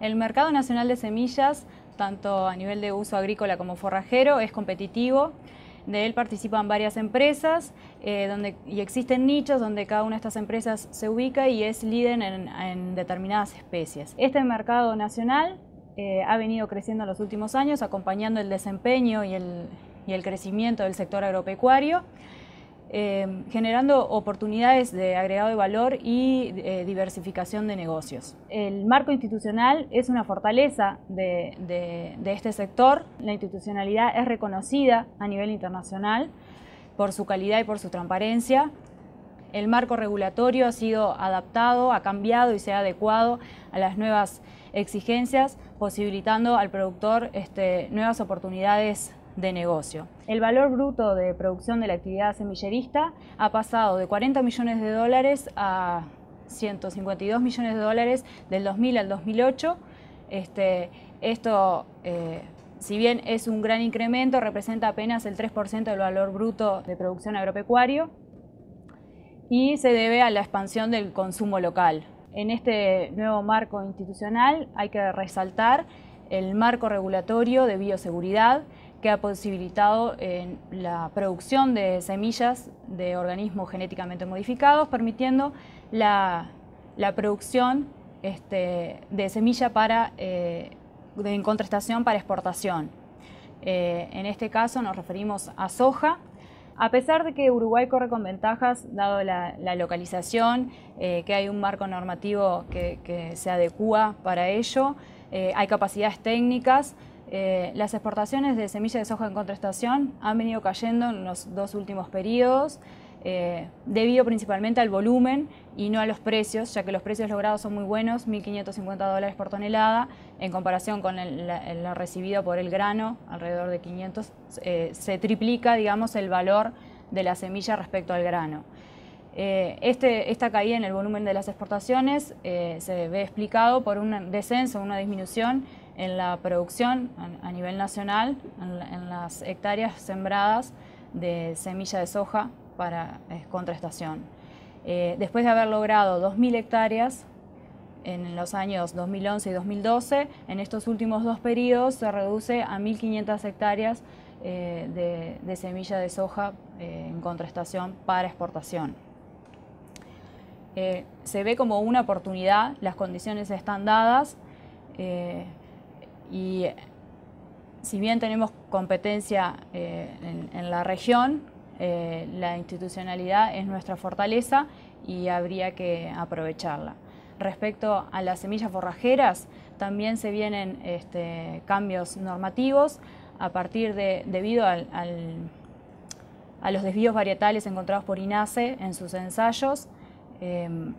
El mercado nacional de semillas, tanto a nivel de uso agrícola como forrajero, es competitivo. De él participan varias empresas eh, donde, y existen nichos donde cada una de estas empresas se ubica y es líder en, determinadas especies. Este mercado nacional eh, ha venido creciendo en los últimos años, acompañando el desempeño y el, y el crecimiento del sector agropecuario. Eh, generando oportunidades de agregado de valor y eh, diversificación de negocios. El marco institucional es una fortaleza de, este sector. La institucionalidad es reconocida a nivel internacional por su calidad y por su transparencia. El marco regulatorio ha sido adaptado, ha cambiado y se ha adecuado a las nuevas exigencias, posibilitando al productor este, nuevas oportunidades de negocio. El valor bruto de producción de la actividad semillerista ha pasado de 40 millones de dólares a 152 millones de dólares del 2000 al 2008. Este, esto, eh, si bien es un gran incremento, representa apenas el 3% del valor bruto de producción agropecuario y se debe a la expansión del consumo local. En este nuevo marco institucional hay que resaltar el marco regulatorio de bioseguridad que ha posibilitado la producción de semillas de organismos genéticamente modificados, permitiendo la, producción este, de semilla para, eh, en contrastación para exportación. Eh, en este caso nos referimos a soja. A pesar de que Uruguay corre con ventajas, dado la, localización, eh, que hay un marco normativo que, que se adecua para ello, hay capacidades técnicas, eh, las exportaciones de semillas de soja en contrastación han venido cayendo en los dos últimos periodos, eh, debido principalmente al volumen y no a los precios, ya que los precios logrados son muy buenos, 1.550 dólares por tonelada, en comparación con el, recibido por el grano, alrededor de 500, eh, se triplica, digamos, el valor de la semilla respecto al grano. Este, esta caída en el volumen de las exportaciones se ve explicado por un descenso, una disminución en la producción a, nivel nacional, en, las hectáreas sembradas de semilla de soja para eh, contrastación. Eh, después de haber logrado 2.000 hectáreas en los años 2011 y 2012, en estos últimos dos periodos se reduce a 1.500 hectáreas eh, de, semilla de soja en contrastación para exportación. se ve como una oportunidad, las condiciones están dadas, y si bien tenemos competencia eh, en, la región, eh, la institucionalidad es nuestra fortaleza y habría que aprovecharla. Respecto a las semillas forrajeras, también se vienen este, cambios normativos a partir de, debido a los desvíos varietales encontrados por INASE en sus ensayos. Em,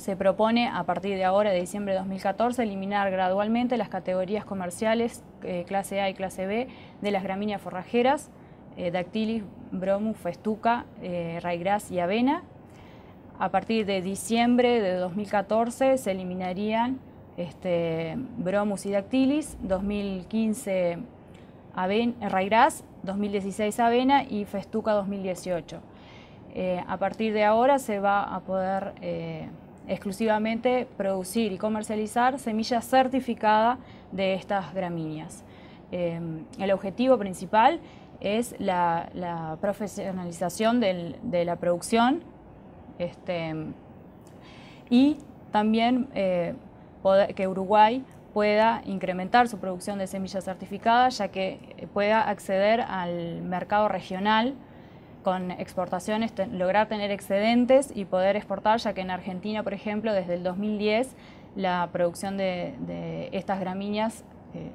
se propone a partir de ahora, de diciembre de 2014, eliminar gradualmente las categorías comerciales eh, clase A y clase B de las gramíneas forrajeras, eh, Dactylis, Bromus, Festuca, eh, Raigras y Avena. A partir de diciembre de 2014 se eliminarían este, Bromus y Dactylis, 2015 Aven, Raigras, 2016 Avena y Festuca 2018. a partir de ahora se va a poder exclusivamente producir y comercializar semilla certificada de estas gramíneas. Em, el objetivo principal es la, profesionalización de la producción este, y también eh, que Uruguay pueda incrementar su producción de semillas certificadas, ya que pueda acceder al mercado regional con exportaciones, lograr tener excedentes y poder exportar, ya que en Argentina, por ejemplo, desde el 2010 la producción de, estas gramíneas, eh,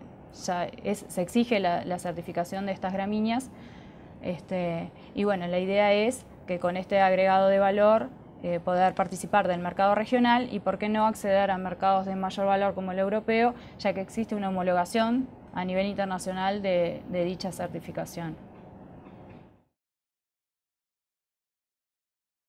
ya se exige la, certificación de estas gramíneas. Este, y bueno, la idea es que con este agregado de valor eh, poder participar del mercado regional y por qué no acceder a mercados de mayor valor como el europeo, ya que existe una homologación a nivel internacional de dicha certificación.